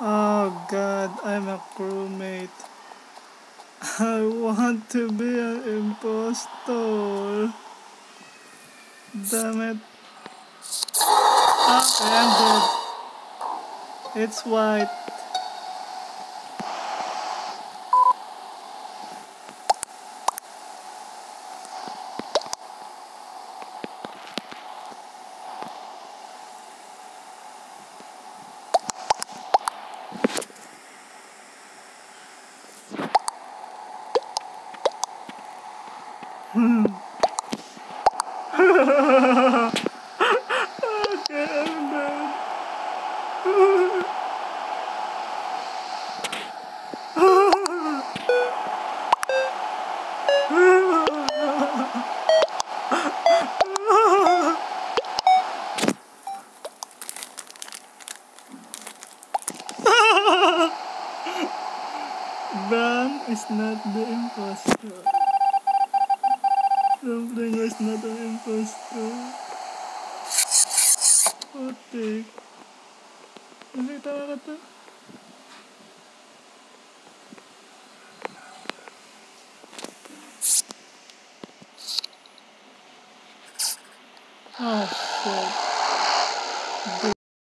Oh god, I'm a crewmate. I want to be an impostor. Damn it. Ah, I am dead. It's white. Okay, I'm Bran is not the imposter. Something is not an imposter. Putik. Nakita ka to? Oh, shit.